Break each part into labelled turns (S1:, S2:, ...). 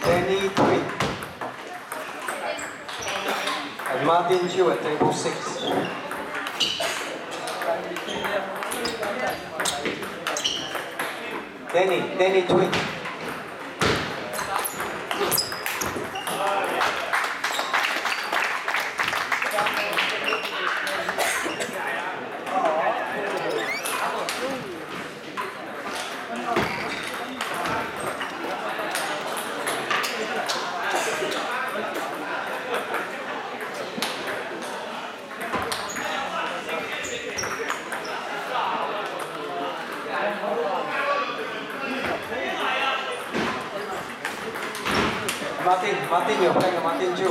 S1: Danny Quinn
S2: Martin Chew at table 6. Danny, Danny Twin. 马丁
S3: 马丁有派克马丁
S1: 就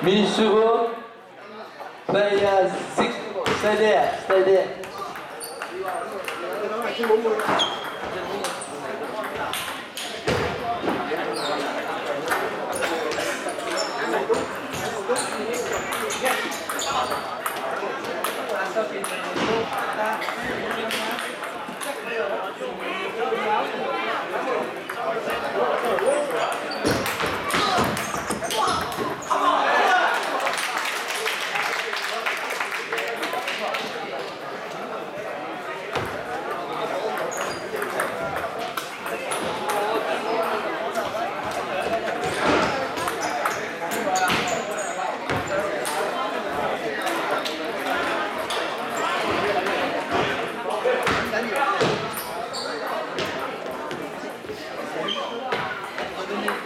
S1: 米数不？
S3: 不要死，
S2: 再来，再来。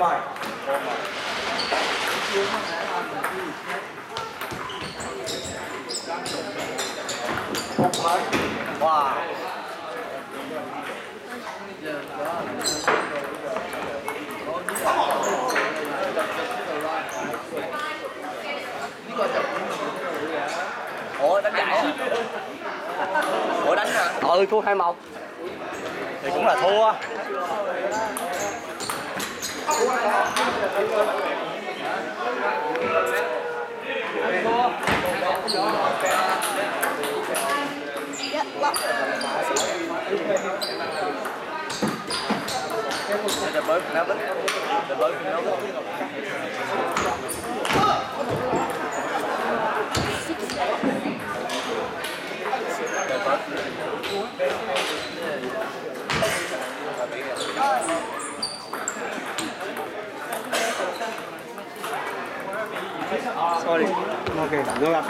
S2: Thúc mày. Thúc mày.
S3: Wow. Ủa đánh giải hả? Ủa đánh hả?
S4: Ừ, thua 2-1.
S3: Thì cũng là thua.
S5: Yeah, well,
S3: They're both Melbourne. They're both Melbourne.
S6: Sorry. Ok, no
S2: la.